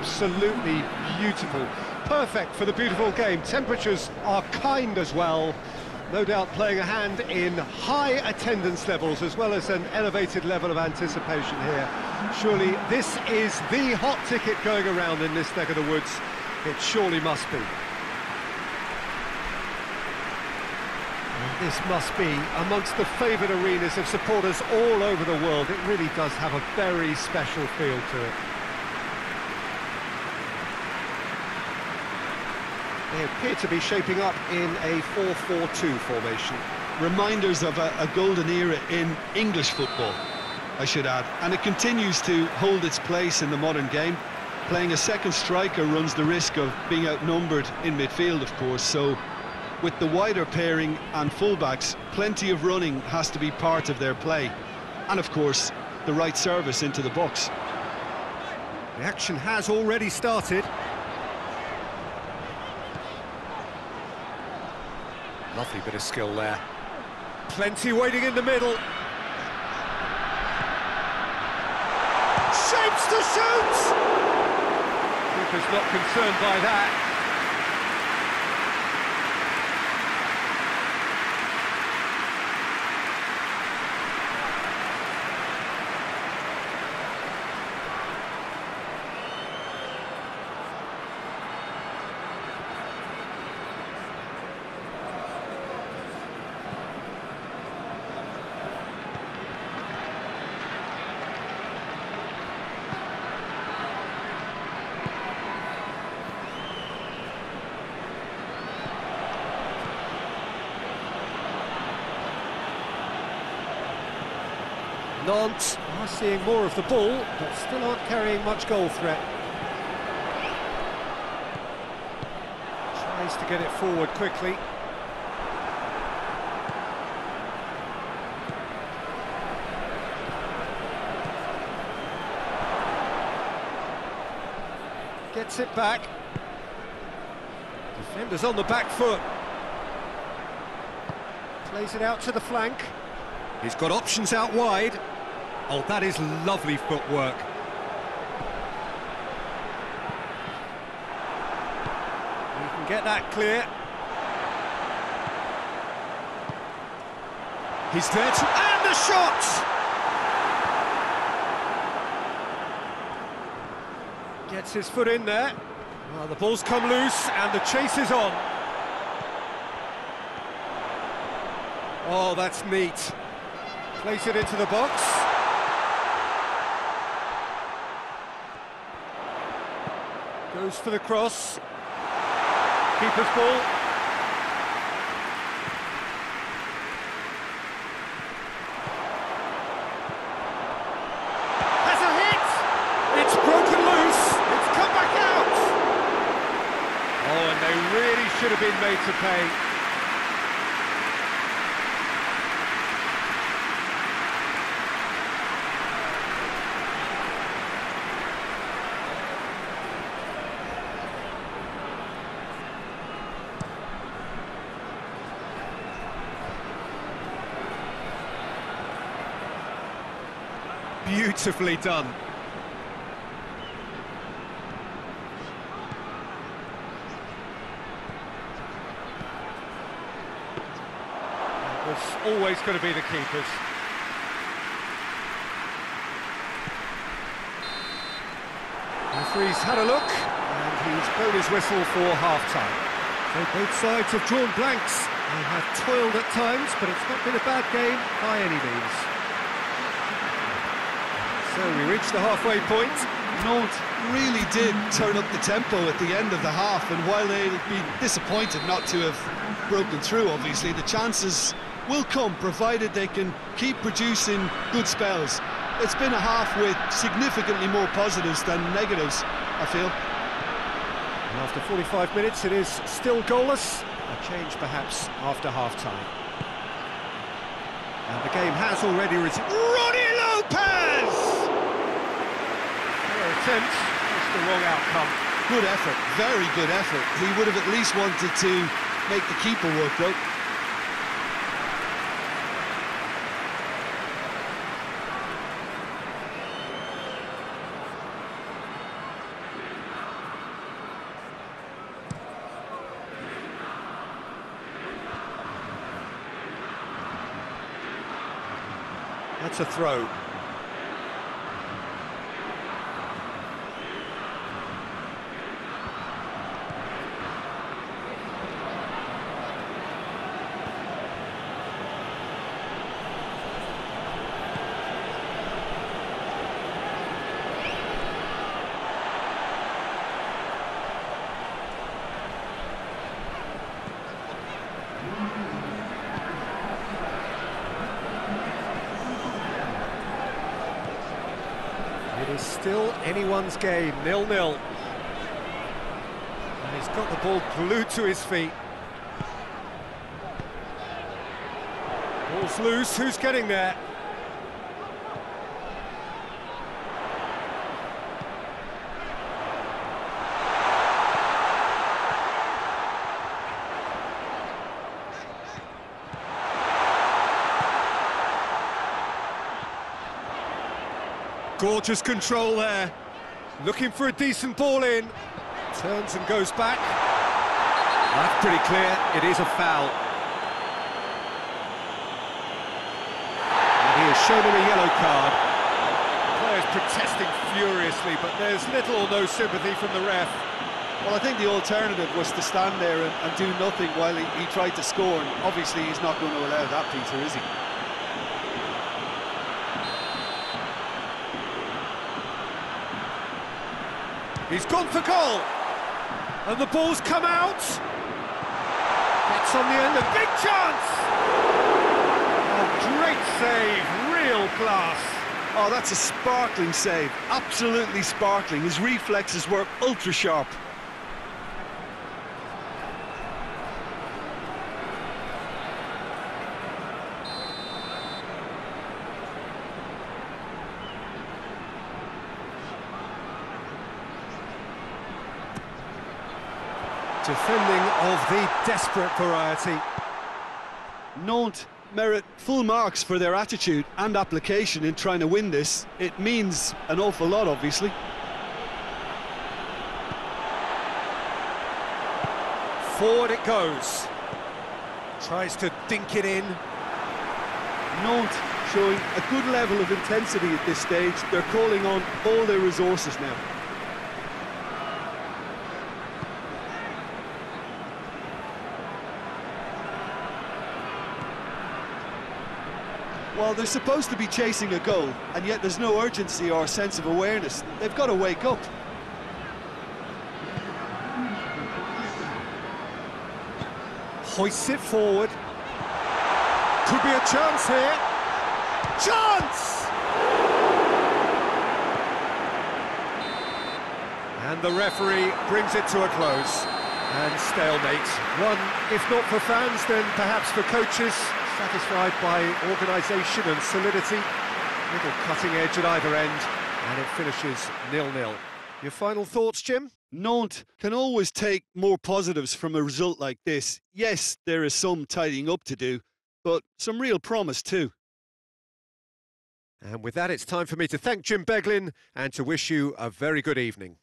absolutely beautiful. Perfect for the beautiful game. Temperatures are kind as well. No doubt playing a hand in high attendance levels as well as an elevated level of anticipation here. Surely this is the hot ticket going around in this neck of the woods. It surely must be. This must be amongst the favoured arenas of supporters all over the world. It really does have a very special feel to it. They appear to be shaping up in a 4-4-2 formation. Reminders of a, a golden era in English football, I should add. And it continues to hold its place in the modern game. Playing a second striker runs the risk of being outnumbered in midfield, of course, so with the wider pairing and fullbacks, plenty of running has to be part of their play. And of course, the right service into the box. The action has already started. Lovely bit of skill there. Plenty waiting in the middle. Shapes to shoot! Keeper's not concerned by that. Nantes are seeing more of the ball, but still aren't carrying much goal threat. Tries to get it forward quickly. Gets it back. Defenders on the back foot. Plays it out to the flank. He's got options out wide. Oh, that is lovely footwork. He can get that clear. He's to... And the shot! Gets his foot in there. Well, the ball's come loose and the chase is on. Oh, that's neat. Place it into the box. Goes for the cross. Keeper's ball. Has a hit! It's broken loose. It's come back out. Oh, and they really should have been made to pay. Beautifully done. It was always going to be the keepers. Referee's had a look, and he's blown his whistle for half-time. So both sides have drawn blanks. They have toiled at times, but it's not been a bad game by any means. So we reach the halfway point. Nantes really did turn up the tempo at the end of the half, and while they'll be disappointed not to have broken through, obviously, the chances will come, provided they can keep producing good spells. It's been a half with significantly more positives than negatives, I feel. And after 45 minutes, it is still goalless. A change, perhaps, after half-time. And the game has already. Ronnie Lopez! attempts. It's the wrong outcome. Good effort, very good effort. He would have at least wanted to make the keeper work, though. That's a throw. Is still anyone's game, nil-nil. And he's got the ball glued to his feet. Ball's loose, who's getting there? Gorgeous control there. Looking for a decent ball in. Turns and goes back. That's pretty clear. It is a foul. And he has shown him a yellow card. The player's protesting furiously, but there's little or no sympathy from the ref. Well, I think the alternative was to stand there and, and do nothing while he, he tried to score, and obviously he's not going to allow that, Peter, is he? He's gone for goal. And the ball's come out. Gets on the end, a big chance! Oh, great save, real class. Oh, that's a sparkling save. Absolutely sparkling. His reflexes were ultra Defending of the desperate variety. Nantes merit full marks for their attitude and application in trying to win this. It means an awful lot, obviously. Forward it goes. Tries to dink it in. Nantes showing a good level of intensity at this stage. They're calling on all their resources now. Well, they're supposed to be chasing a goal, and yet there's no urgency or sense of awareness. They've got to wake up. Hoists it forward. Could be a chance here. Chance! And the referee brings it to a close. And stalemate. One, if not for fans, then perhaps for coaches, satisfied by organisation and solidity. Little cutting edge at either end, and it finishes nil-nil. Your final thoughts, Jim? Nantes can always take more positives from a result like this. Yes, there is some tidying up to do, but some real promise too. And with that, it's time for me to thank Jim Beglin and to wish you a very good evening.